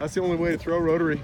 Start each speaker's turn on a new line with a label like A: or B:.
A: That's the only way to throw rotary.